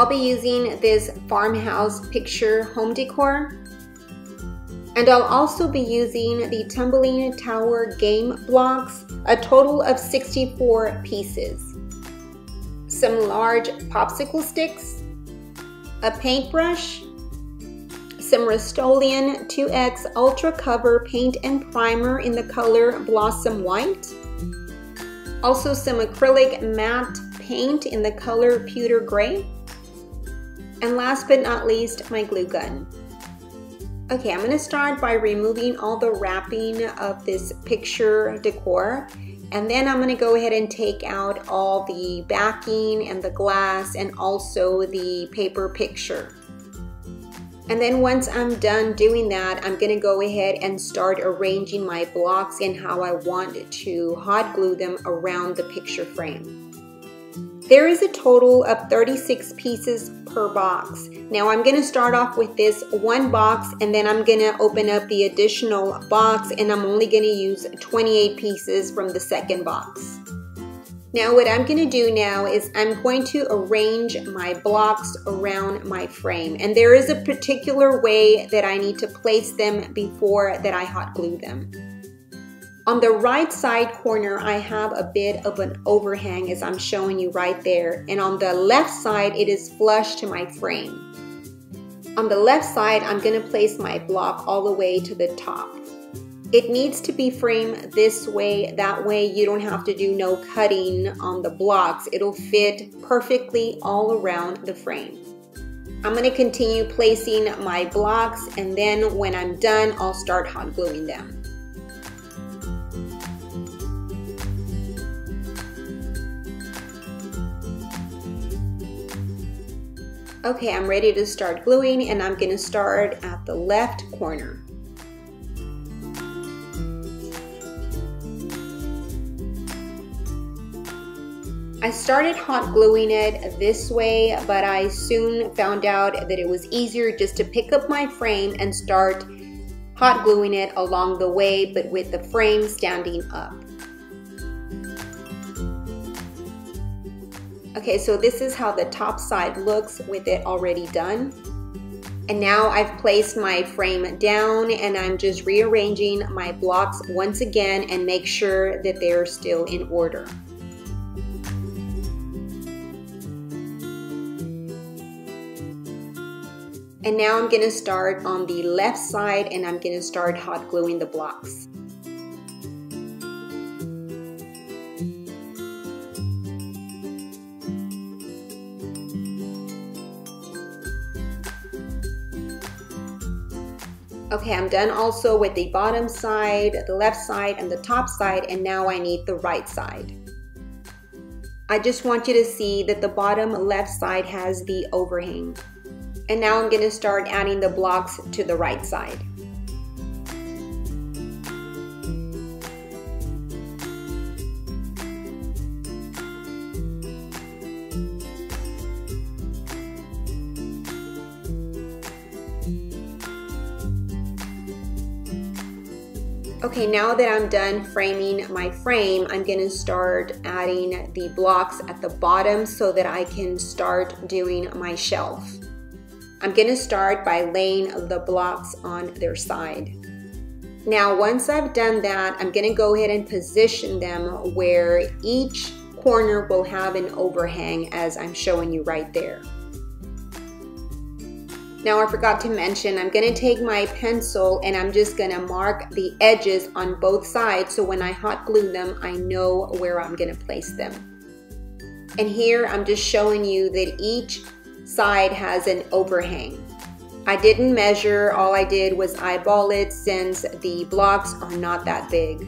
I'll be using this farmhouse picture home decor. And I'll also be using the Tumbling Tower game blocks, a total of 64 pieces. Some large popsicle sticks, a paintbrush, some Rust-Oleum 2X Ultra Cover Paint and Primer in the color Blossom White. Also some acrylic matte paint in the color Pewter Gray. And last but not least, my glue gun. Okay, I'm to start by removing all the wrapping of this picture decor. And then I'm to go ahead and take out all the backing and the glass and also the paper picture. And then once I'm done doing that, I'm gonna go ahead and start arranging my blocks and how I want to hot glue them around the picture frame. There is a total of 36 pieces per box. Now I'm gonna start off with this one box and then I'm gonna open up the additional box and I'm only gonna use 28 pieces from the second box. Now what I'm going to do now is I'm going to arrange my blocks around my frame and there is a particular way that I need to place them before that I hot glue them. On the right side corner I have a bit of an overhang as I'm showing you right there and on the left side it is flush to my frame. On the left side I'm going to place my block all the way to the top. It needs to be framed this way, that way you don't have to do no cutting on the blocks. It'll fit perfectly all around the frame. I'm going to continue placing my blocks and then when I'm done, I'll start hot gluing them. Okay, I'm ready to start gluing and I'm going to start at the left corner. I started hot gluing it this way, but I soon found out that it was easier just to pick up my frame and start hot gluing it along the way, but with the frame standing up. Okay, so this is how the top side looks with it already done. And now I've placed my frame down and I'm just rearranging my blocks once again and make sure that they're still in order. And now I'm going to start on the left side and I'm going to start hot gluing the blocks. Okay, I'm done also with the bottom side, the left side, and the top side, and now I need the right side. I just want you to see that the bottom left side has the overhang. And now I'm going to start adding the blocks to the right side. Okay, now that I'm done framing my frame, I'm gonna start adding the blocks at the bottom so that I can start doing my shelf. I'm gonna start by laying the blocks on their side. Now, once I've done that, I'm gonna go ahead and position them where each corner will have an overhang as I'm showing you right there. Now I forgot to mention, I'm gonna take my pencil and I'm just gonna mark the edges on both sides so when I hot glue them, I know where I'm gonna place them. And here I'm just showing you that each side has an overhang. I didn't measure, all I did was eyeball it since the blocks are not that big.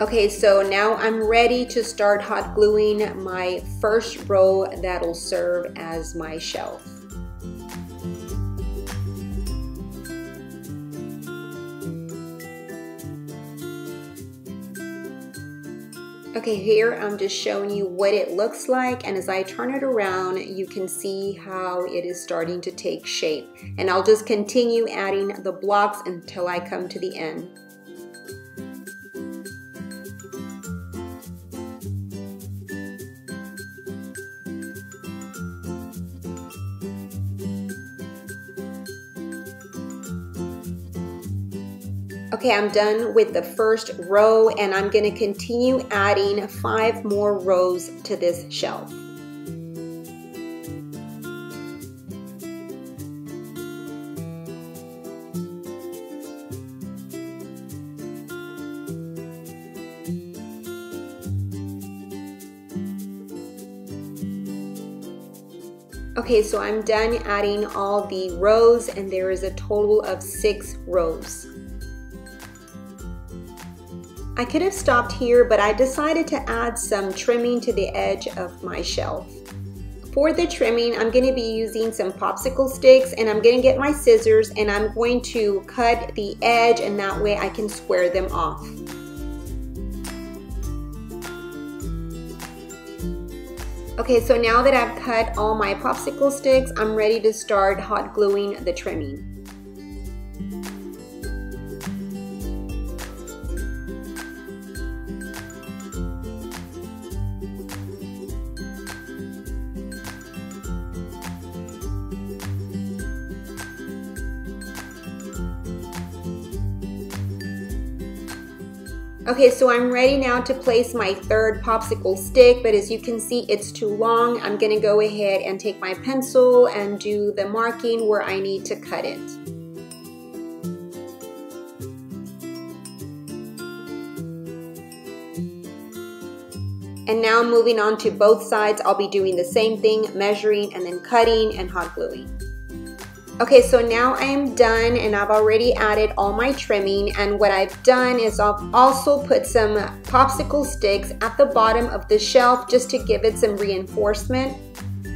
Okay, so now I'm ready to start hot gluing my first row that'll serve as my shelf. Okay, here I'm just showing you what it looks like and as I turn it around you can see how it is starting to take shape and I'll just continue adding the blocks until I come to the end. Okay, I'm done with the first row and I'm gonna continue adding five more rows to this shelf. Okay, so I'm done adding all the rows and there is a total of six rows. I could have stopped here, but I decided to add some trimming to the edge of my shelf. For the trimming, I'm gonna be using some popsicle sticks and I'm gonna get my scissors and I'm going to cut the edge and that way I can square them off. Okay, so now that I've cut all my popsicle sticks, I'm ready to start hot gluing the trimming. Okay, so I'm ready now to place my third popsicle stick, but as you can see, it's too long. I'm gonna go ahead and take my pencil and do the marking where I need to cut it. And now moving on to both sides, I'll be doing the same thing, measuring and then cutting and hot gluing. Okay, so now I am done and I've already added all my trimming and what I've done is I've also put some popsicle sticks at the bottom of the shelf just to give it some reinforcement.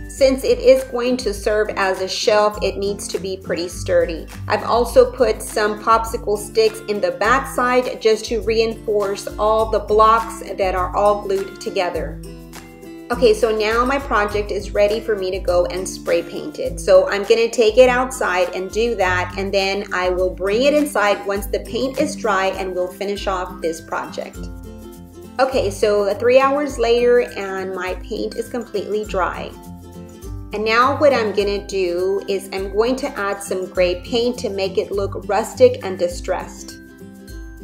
Since it is going to serve as a shelf, it needs to be pretty sturdy. I've also put some popsicle sticks in the back side just to reinforce all the blocks that are all glued together. Okay, so now my project is ready for me to go and spray paint it. So I'm gonna take it outside and do that, and then I will bring it inside once the paint is dry and we'll finish off this project. Okay, so three hours later and my paint is completely dry. And now what I'm gonna do is I'm going to add some gray paint to make it look rustic and distressed.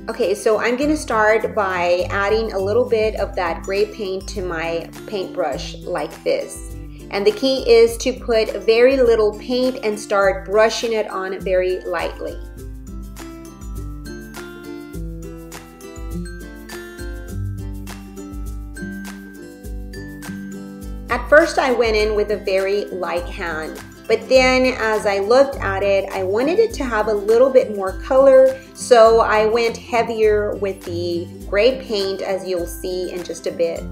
Okay, so I'm gonna start by adding a little bit of that gray paint to my paintbrush like this. And the key is to put very little paint and start brushing it on very lightly. At first I went in with a very light hand but then as I looked at it, I wanted it to have a little bit more color. So I went heavier with the gray paint as you'll see in just a bit.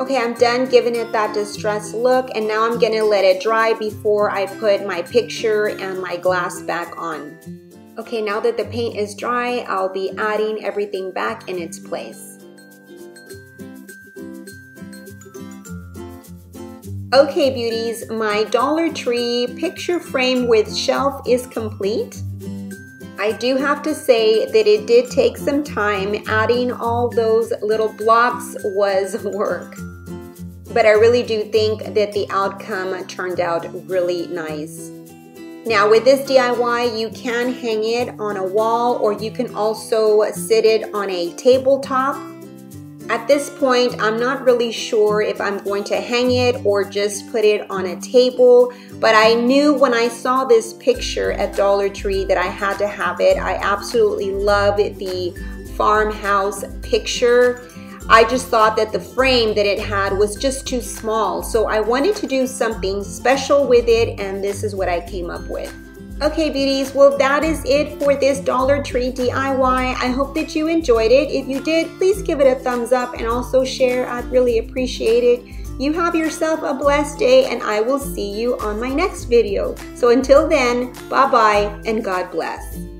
Okay, I'm done giving it that distressed look and now I'm gonna let it dry before I put my picture and my glass back on. Okay, now that the paint is dry, I'll be adding everything back in its place. Okay, beauties, my Dollar Tree picture frame with shelf is complete. I do have to say that it did take some time. Adding all those little blocks was work. But I really do think that the outcome turned out really nice. Now with this DIY, you can hang it on a wall or you can also sit it on a tabletop. At this point, I'm not really sure if I'm going to hang it or just put it on a table, but I knew when I saw this picture at Dollar Tree that I had to have it. I absolutely love the farmhouse picture. I just thought that the frame that it had was just too small. So I wanted to do something special with it and this is what I came up with. Okay beauties, well that is it for this Dollar Tree DIY. I hope that you enjoyed it. If you did, please give it a thumbs up and also share. I'd really appreciate it. You have yourself a blessed day and I will see you on my next video. So until then, bye-bye and God bless.